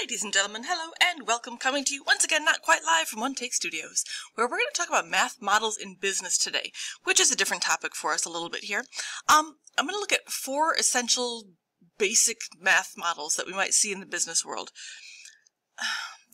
Ladies and gentlemen, hello and welcome coming to you once again, not quite live from One Take Studios, where we're going to talk about math models in business today, which is a different topic for us a little bit here. Um, I'm going to look at four essential basic math models that we might see in the business world.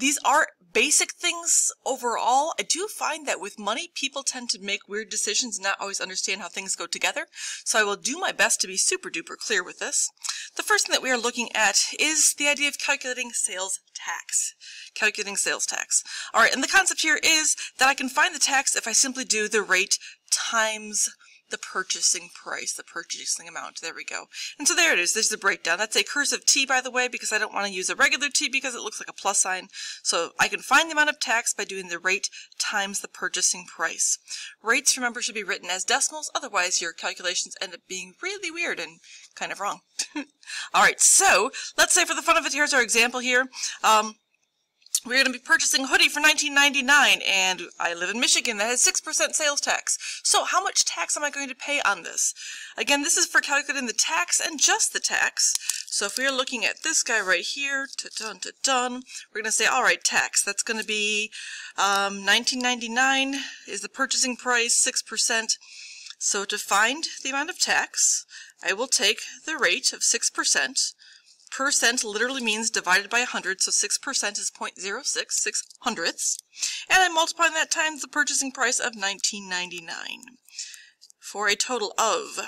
These are basic things overall. I do find that with money, people tend to make weird decisions and not always understand how things go together. So I will do my best to be super duper clear with this. The first thing that we are looking at is the idea of calculating sales tax. Calculating sales tax. All right, and the concept here is that I can find the tax if I simply do the rate times the purchasing price, the purchasing amount. There we go. And so there it is. There's the breakdown. That's a cursive T, by the way, because I don't want to use a regular T because it looks like a plus sign. So I can find the amount of tax by doing the rate times the purchasing price. Rates, remember, should be written as decimals. Otherwise, your calculations end up being really weird and kind of wrong. All right, so let's say for the fun of it, here's our example here. Um, we're going to be purchasing a hoodie for $19.99 and I live in Michigan that has 6% sales tax. So how much tax am I going to pay on this? Again, this is for calculating the tax and just the tax. So if we're looking at this guy right here, ta-dun, ta-dun, we're going to say, all right, tax, that's going to be um, $19.99 is the purchasing price, 6%. So to find the amount of tax, I will take the rate of 6%, Percent literally means divided by 100, so 6% is 0.06, 6 hundredths. And I'm multiplying that times the purchasing price of 19.99 for a total of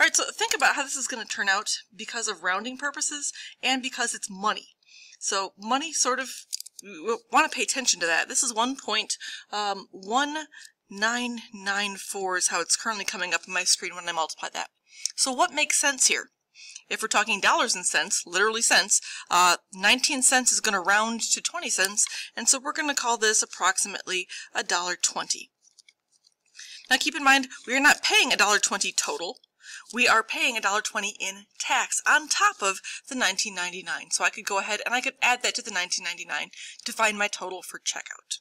Alright, so think about how this is going to turn out because of rounding purposes and because it's money. So money sort of, want to pay attention to that. This is 1.1994 um, is how it's currently coming up on my screen when I multiply that. So what makes sense here? If we're talking dollars and cents, literally cents, uh, 19 cents is going to round to 20 cents, and so we're going to call this approximately a dollar 20. Now keep in mind, we are not paying a dollar 20 total. We are paying a dollar 20 in tax on top of the 19.99. So I could go ahead and I could add that to the 19.99 to find my total for checkout.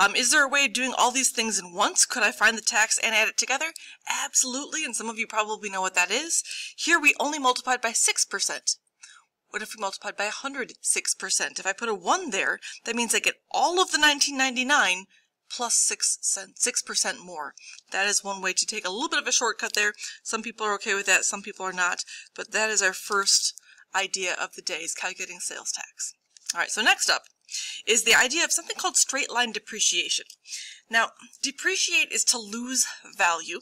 Um, is there a way of doing all these things in once? Could I find the tax and add it together? Absolutely, and some of you probably know what that is. Here we only multiplied by 6%. What if we multiplied by 106%? If I put a 1 there, that means I get all of the 1999 plus 6 cents, 6% more. That is one way to take a little bit of a shortcut there. Some people are okay with that, some people are not, but that is our first idea of the day is calculating sales tax. All right, so next up, is the idea of something called straight line depreciation. Now, depreciate is to lose value,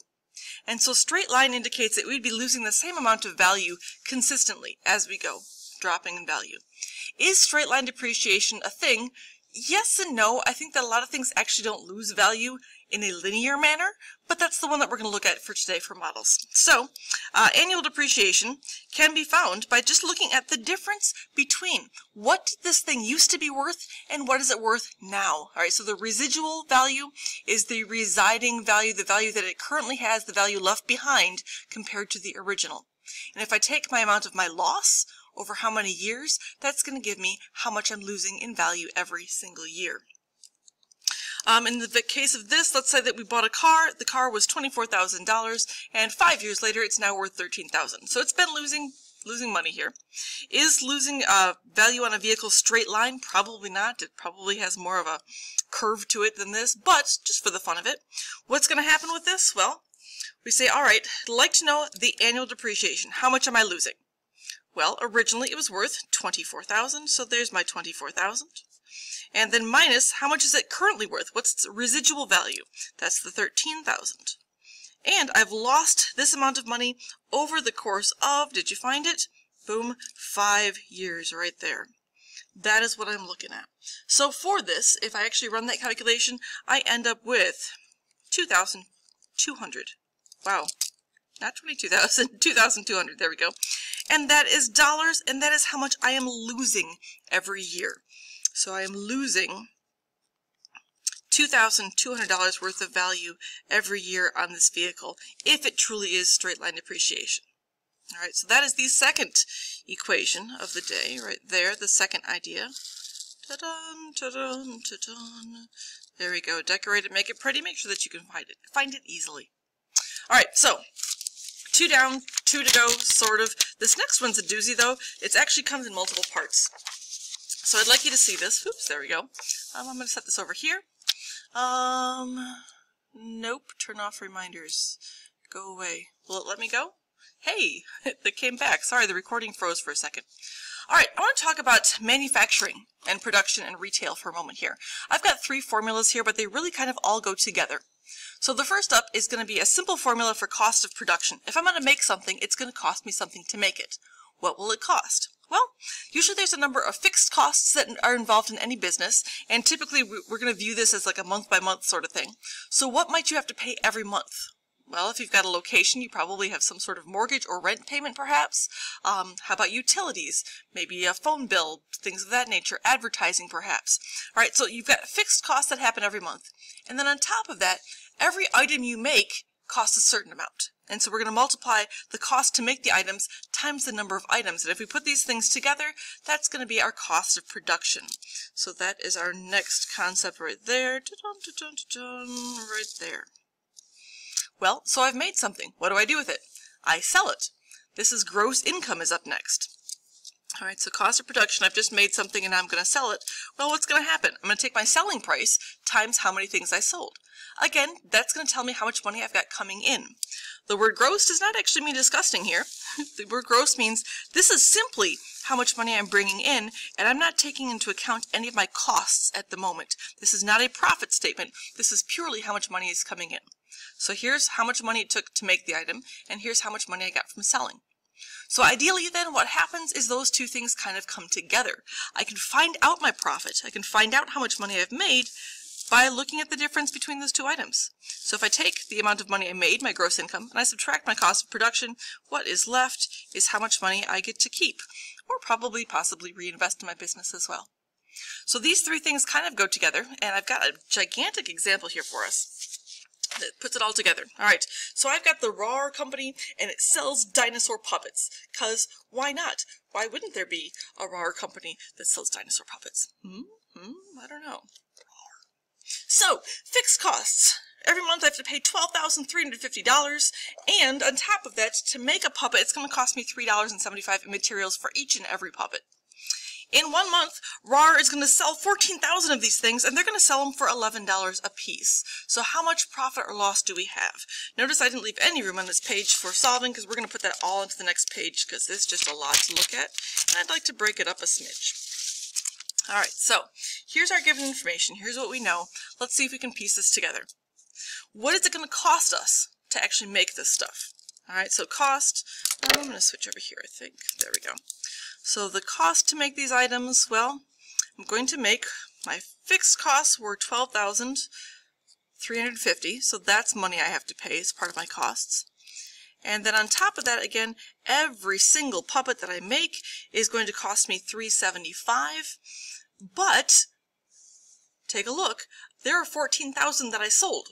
and so straight line indicates that we'd be losing the same amount of value consistently as we go, dropping in value. Is straight line depreciation a thing? Yes and no. I think that a lot of things actually don't lose value in a linear manner, but that's the one that we're going to look at for today for models. So, uh, annual depreciation can be found by just looking at the difference between what this thing used to be worth and what is it worth now. All right, so the residual value is the residing value, the value that it currently has, the value left behind compared to the original. And if I take my amount of my loss over how many years, that's going to give me how much I'm losing in value every single year. Um, in the case of this, let's say that we bought a car. The car was $24,000, and five years later, it's now worth 13,000. So it's been losing losing money here. Is losing uh, value on a vehicle straight line? Probably not. It probably has more of a curve to it than this, but just for the fun of it. What's going to happen with this? Well, we say, all right, I'd like to know the annual depreciation. How much am I losing? Well, originally it was worth 24,000, so there's my 24,000 and then minus how much is it currently worth? What's its residual value? That's the 13,000. And I've lost this amount of money over the course of, did you find it? Boom, five years right there. That is what I'm looking at. So for this, if I actually run that calculation, I end up with 2,200. Wow. Not 22,000, 2,200. There we go. And that is dollars, and that is how much I am losing every year. So I am losing $2,200 worth of value every year on this vehicle if it truly is straight line depreciation. All right, so that is the second equation of the day right there, the second idea. Ta-dun, ta-dun, ta-dun. There we go. Decorate it, make it pretty, make sure that you can find it. Find it easily. All right, so two down, two to go, sort of. This next one's a doozy, though. It actually comes in multiple parts. So I'd like you to see this. Oops, there we go. Um, I'm going to set this over here. Um, nope, turn off reminders. Go away. Will it let me go? Hey, it came back. Sorry, the recording froze for a second. All right, I want to talk about manufacturing and production and retail for a moment here. I've got three formulas here, but they really kind of all go together. So the first up is going to be a simple formula for cost of production. If I'm going to make something, it's going to cost me something to make it. What will it cost? Well, usually there's a number of fixed costs that are involved in any business, and typically we're going to view this as like a month by month sort of thing. So what might you have to pay every month? Well, if you've got a location, you probably have some sort of mortgage or rent payment, perhaps. Um, how about utilities? Maybe a phone bill, things of that nature, advertising, perhaps. All right, so you've got fixed costs that happen every month. And then on top of that, every item you make costs a certain amount. And so we're going to multiply the cost to make the items times the number of items. And if we put these things together, that's going to be our cost of production. So that is our next concept right there. Right there. Well, so I've made something. What do I do with it? I sell it. This is gross income is up next. All right, so cost of production, I've just made something and I'm going to sell it. Well, what's going to happen? I'm going to take my selling price times how many things I sold. Again, that's going to tell me how much money I've got coming in. The word gross does not actually mean disgusting here. the word gross means this is simply how much money I'm bringing in, and I'm not taking into account any of my costs at the moment. This is not a profit statement. This is purely how much money is coming in. So here's how much money it took to make the item, and here's how much money I got from selling. So ideally then what happens is those two things kind of come together. I can find out my profit, I can find out how much money I've made by looking at the difference between those two items. So if I take the amount of money I made, my gross income, and I subtract my cost of production, what is left is how much money I get to keep, or probably possibly reinvest in my business as well. So these three things kind of go together, and I've got a gigantic example here for us that puts it all together. All right, so I've got the RAR company, and it sells dinosaur puppets. Cause why not? Why wouldn't there be a RAR company that sells dinosaur puppets? Hmm? Hmm? I don't know. So, fixed costs. Every month I have to pay $12,350, and on top of that, to make a puppet, it's going to cost me $3.75 in materials for each and every puppet. In one month, RAR is going to sell 14,000 of these things, and they're going to sell them for $11 a piece. So how much profit or loss do we have? Notice I didn't leave any room on this page for solving, because we're going to put that all into the next page, because there's just a lot to look at, and I'd like to break it up a smidge. All right, so here's our given information. Here's what we know. Let's see if we can piece this together. What is it going to cost us to actually make this stuff? All right, so cost, I'm going to switch over here, I think. There we go. So the cost to make these items, well, I'm going to make, my fixed costs were 12350 so that's money I have to pay as part of my costs. And then on top of that, again, every single puppet that I make is going to cost me 375 but, take a look, there are 14,000 that I sold.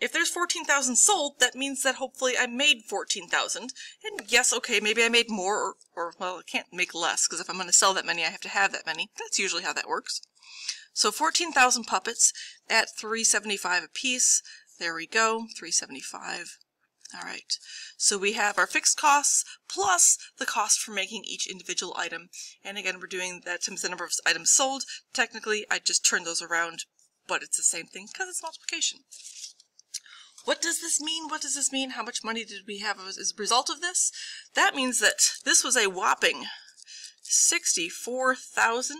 If there's 14,000 sold, that means that hopefully I made 14,000. And yes, okay, maybe I made more, or, or well, I can't make less, because if I'm going to sell that many, I have to have that many. That's usually how that works. So 14,000 puppets at 375 a piece. There we go, 375. All right, so we have our fixed costs plus the cost for making each individual item. And again, we're doing that times the number of items sold. Technically, I just turned those around, but it's the same thing because it's multiplication. What does this mean? What does this mean? How much money did we have as a result of this? That means that this was a whopping 64,000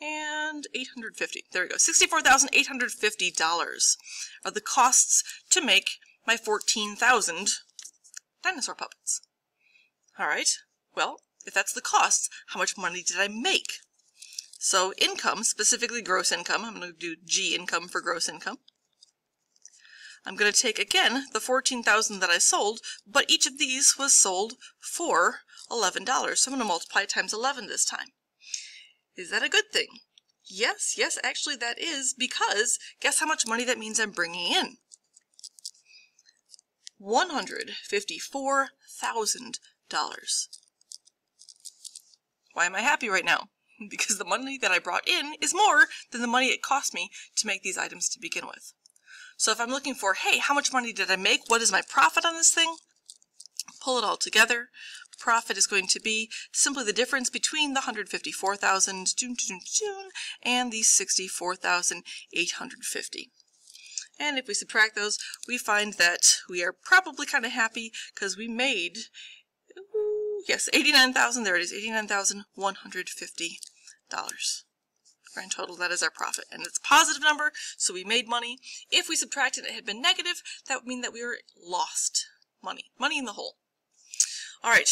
and 850. There we go. $64,850 are the costs to make my 14,000 dinosaur puppets. All right. Well, if that's the costs, how much money did I make? So income, specifically gross income, I'm going to do G income for gross income. I'm going to take again the 14,000 that I sold, but each of these was sold for $11. So I'm going to multiply times 11 this time. Is that a good thing? Yes, yes, actually that is, because guess how much money that means I'm bringing in? $154,000. Why am I happy right now? Because the money that I brought in is more than the money it cost me to make these items to begin with. So if I'm looking for, hey, how much money did I make? What is my profit on this thing? Pull it all together. profit is going to be simply the difference between the 154,000 and the 64,850. And if we subtract those, we find that we are probably kind of happy because we made, ooh, yes, 89,000, there it is, $89,150. Grand total, that is our profit. And it's a positive number, so we made money. If we subtracted it had been negative, that would mean that we were lost money. Money in the hole. All right,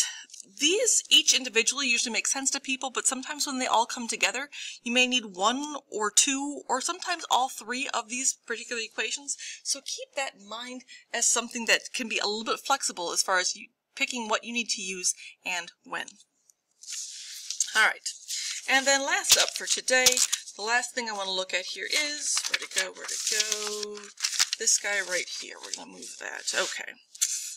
these each individually usually make sense to people, but sometimes when they all come together, you may need one or two or sometimes all three of these particular equations. So keep that in mind as something that can be a little bit flexible as far as you picking what you need to use and when. All right, and then last up for today, the last thing I want to look at here is, where to go, where to go, this guy right here. We're going to move that. Okay.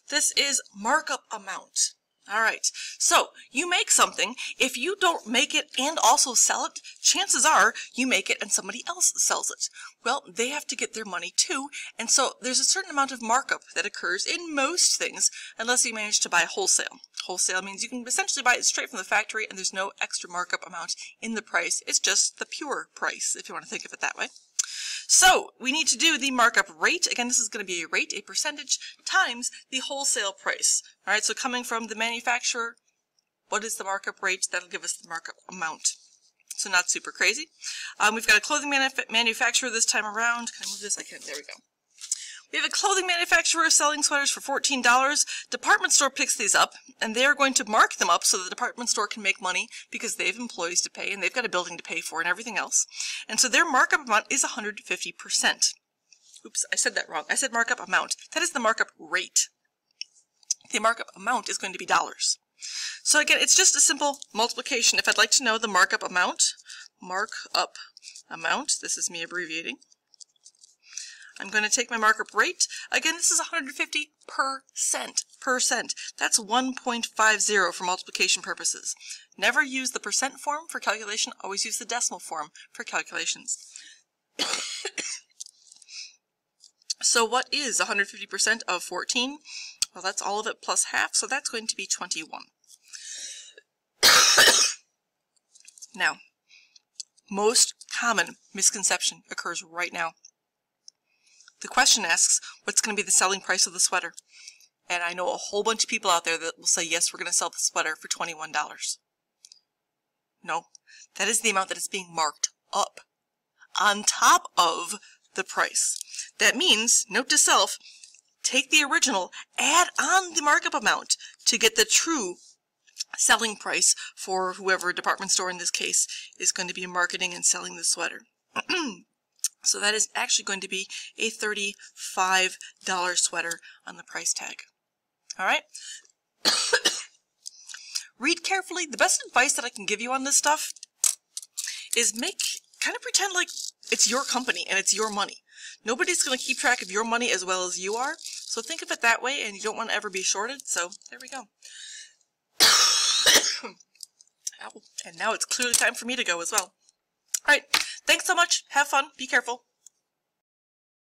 This is markup amount. All right, so you make something. If you don't make it and also sell it, chances are you make it and somebody else sells it. Well, they have to get their money too, and so there's a certain amount of markup that occurs in most things unless you manage to buy wholesale. Wholesale means you can essentially buy it straight from the factory and there's no extra markup amount in the price. It's just the pure price, if you want to think of it that way. So we need to do the markup rate. Again, this is going to be a rate, a percentage, times the wholesale price. All right, so coming from the manufacturer, what is the markup rate? That'll give us the markup amount. So not super crazy. Um, we've got a clothing manuf manufacturer this time around. Can I move this? I can. There we go. We have a clothing manufacturer selling sweaters for $14. Department store picks these up, and they're going to mark them up so the department store can make money because they have employees to pay and they've got a building to pay for and everything else. And so their markup amount is 150%. Oops, I said that wrong. I said markup amount. That is the markup rate. The markup amount is going to be dollars. So again, it's just a simple multiplication. If I'd like to know the markup amount, markup amount, this is me abbreviating, I'm going to take my markup rate. Again, this is 150 percent. Percent. That's 1.50 for multiplication purposes. Never use the percent form for calculation. Always use the decimal form for calculations. so what is 150% of 14? Well, that's all of it plus half, so that's going to be 21. now, most common misconception occurs right now. The question asks, what's going to be the selling price of the sweater? And I know a whole bunch of people out there that will say, yes, we're going to sell the sweater for $21. No, that is the amount that is being marked up on top of the price. That means, note to self, take the original, add on the markup amount to get the true selling price for whoever department store in this case is going to be marketing and selling the sweater. So that is actually going to be a $35 sweater on the price tag. All right? Read carefully. The best advice that I can give you on this stuff is make, kind of pretend like it's your company and it's your money. Nobody's going to keep track of your money as well as you are. So think of it that way and you don't want to ever be shorted. So there we go. and now it's clearly time for me to go as well. All right. Thanks so much. Have fun. Be careful.